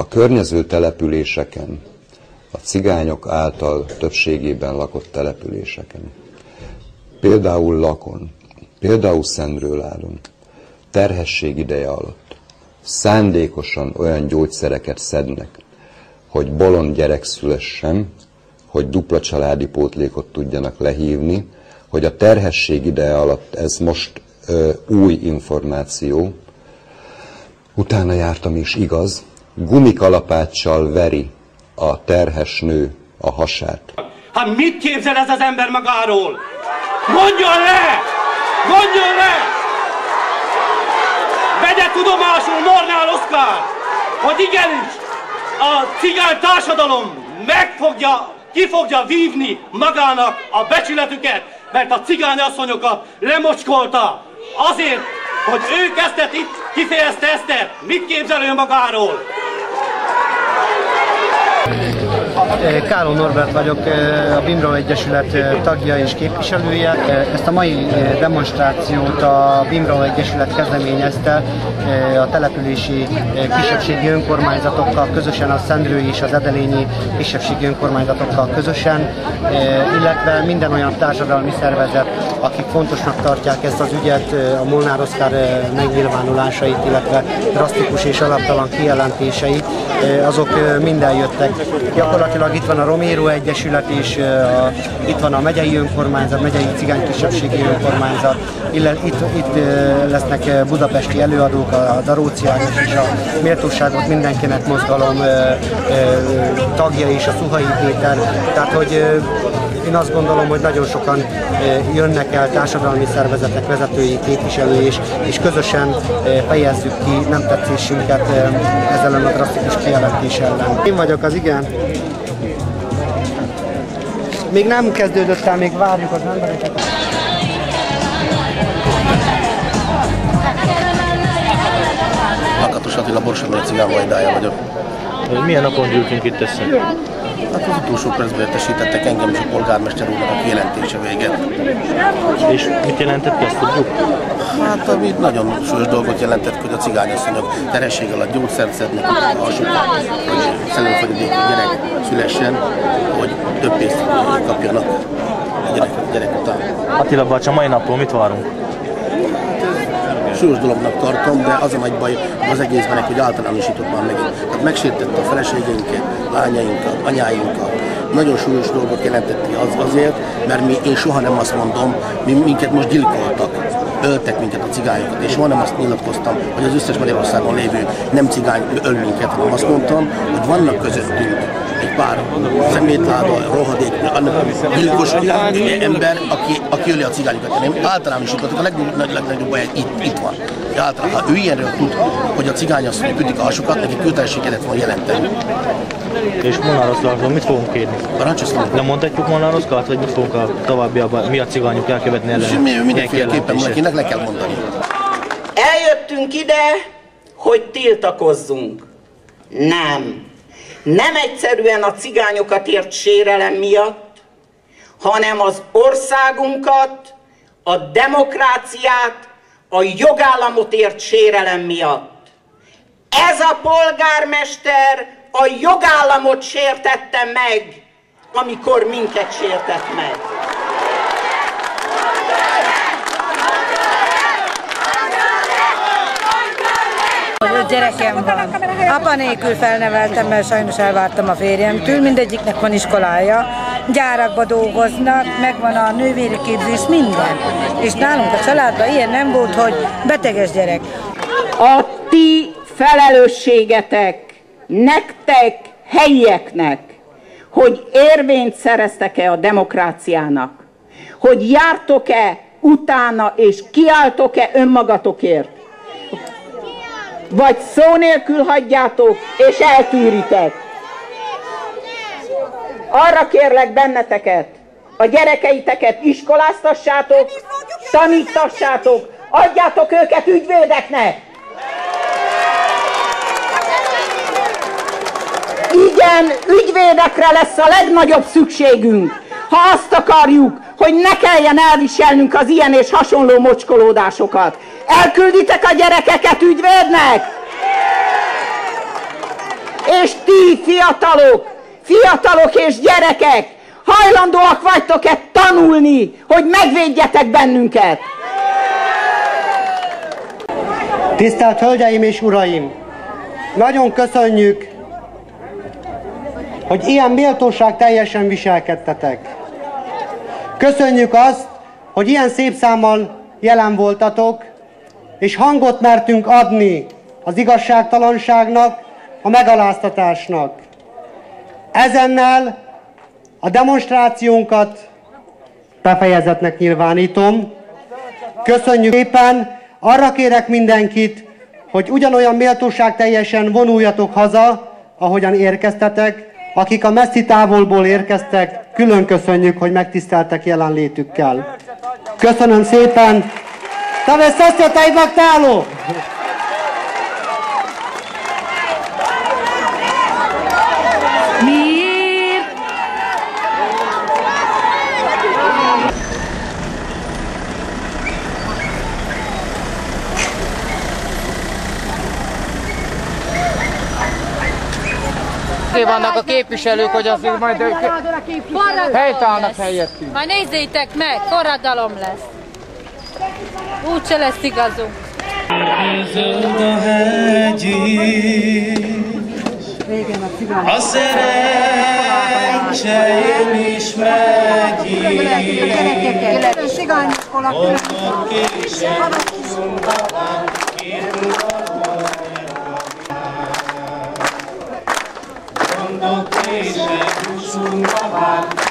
A környező településeken, a cigányok által többségében lakott településeken, például Lakon, például Szendrőládon, terhesség ideje alatt szándékosan olyan gyógyszereket szednek, hogy bolond gyerek szülessen, hogy dupla családi pótlékot tudjanak lehívni, hogy a terhesség ideje alatt ez most ö, új információ, utána jártam is igaz, gumikalapáccsal veri a terhes nő a hasát. Hát mit képzel ez az ember magáról? Mondjon le! Mondjon le! Vegye tudomásul Mornál Oszkár, hogy igenis a cigány társadalom meg fogja, ki fogja vívni magának a becsületüket, mert a cigány asszonyokat lemocskolta azért, hogy ő kezdett itt, kifejezte ezt, mit képzel ő magáról? Káló Norbert vagyok, a Bimra Egyesület tagja és képviselője. Ezt a mai demonstrációt a Bimra Egyesület kezdeményezte a települési kisebbségi önkormányzatokkal közösen, a Szendrői és az Edelényi kisebbségi önkormányzatokkal közösen, illetve minden olyan társadalmi szervezet, akik fontosnak tartják ezt az ügyet, a Molnár Oszkár megnyilvánulásait, illetve drasztikus és alaptalan kijelentéseit, azok minden jöttek. Gyakorlatilag itt van a Romero Egyesület is, a, itt van a megyei önkormányzat, megyei cigány kisebbségi önkormányzat, illet, itt, itt lesznek budapesti előadók, a Daróci Ágnes és a Méltóságot mindenkinek mozgalom tagja és a Szuhai Péter, tehát hogy én azt gondolom, hogy nagyon sokan jönnek el társadalmi szervezetek vezetői, képviselői, és, és közösen fejezzük ki nem tetszésünket ezzel a drasztikus kijelentés ellen. Én vagyok az igen. Még nem kezdődött el, még várjuk az embereket. Lakatos Attila Borsamért cigánvajdája vagyok. Milyen napon gyűltünk itt össze? Hát az utolsó percben értesítettek engem és a polgármester úrnak a kijelentése véget. És mit jelentett ezt tudjuk? Hát ami nagyon súlyos dolgot jelentett, hogy a cigányasszonyok terhesség alatt gyógyszert szednek, alsókat, hogy szelőfogyadékú gyerek szülessen, hogy több pénzt kapjanak a gyerek, a gyerek után. Attila bácsa, mai napon mit várunk? Súlyos dolognak tartom, de az a nagy baj az egészben, hogy általánosított már megint. Tehát megsértette a feleségeinket, lányainkat, anyáinkat. Nagyon súlyos dolgot jelentett ki az azért, mert mi, én soha nem azt mondom, mi, minket most gyilkoltak öltek minket a cigányokat, és soha nem azt nyilatkoztam, hogy az összes Magyarországon lévő nem cigány öl minket, hanem azt mondtam, hogy vannak közöttünk egy pár szemétláda, rohadék, annak gyilkos ember, aki, aki öli a cigányokat. Nem általánosítottak, a legnagyobb, legnagyobb baj itt, itt van. Általán, ha ő ilyenről tud, hogy a cigány azt ütik a hasukat, neki kötelesség kellett volna jelenteni. És Monároszkától mit fogunk kérni? Parancsoszlán. Nem mondhatjuk Monároszkát, hogy mit fogunk a továbbiakban, mi a cigányok elkövetni ellen? Mi, mindenféleképpen valakinek le kell mondani. Eljöttünk ide, hogy tiltakozzunk. Nem. Nem egyszerűen a cigányokat ért sérelem miatt, hanem az országunkat, a demokráciát, a jogállamot ért sérelem miatt. Ez a polgármester a jogállamot sértette meg, amikor minket sértett meg. Gyerekem van. Apa nélkül felneveltem, mert sajnos elvártam a férjemtől. Mindegyiknek van iskolája. Gyárakba dolgoznak, megvan a nővéri képzés, minden. És nálunk a családban ilyen nem volt, hogy beteges gyerek. A ti felelősségetek, nektek, helyieknek, hogy érvényt szereztek-e a demokráciának, hogy jártok-e utána és kiálltok-e önmagatokért, vagy szó nélkül hagyjátok és eltűritek. Arra kérlek benneteket, a gyerekeiteket iskoláztassátok, tanítassátok, adjátok őket ügyvédeknek. Igen, ügyvédekre lesz a legnagyobb szükségünk, ha azt akarjuk, hogy ne kelljen elviselnünk az ilyen és hasonló mocskolódásokat. Elkülditek a gyerekeket ügyvédnek? És ti fiatalok, fiatalok és gyerekek, hajlandóak vagytok-e tanulni, hogy megvédjetek bennünket? Tisztelt Hölgyeim és Uraim! Nagyon köszönjük, hogy ilyen méltóság teljesen viselkedtetek. Köszönjük azt, hogy ilyen szép számmal jelen voltatok, és hangot mertünk adni az igazságtalanságnak, a megaláztatásnak. Ezennel a demonstrációnkat befejezetnek nyilvánítom. Köszönjük szépen, arra kérek mindenkit, hogy ugyanolyan méltóság teljesen vonuljatok haza, ahogyan érkeztetek. Akik a messzi távolból érkeztek, külön köszönjük, hogy megtiszteltek jelenlétükkel. Köszönöm szépen! Tave szasztatai baktáló! Miért? vannak a képviselők, hogy azért majd helytállnak helyettünk. Majd nézzétek meg, forradalom lesz. Úgyse lesz igazunk. Zöld a hegy a szerencseim is megy Onnan később szombatán Gondok később húsunk babán Évmutató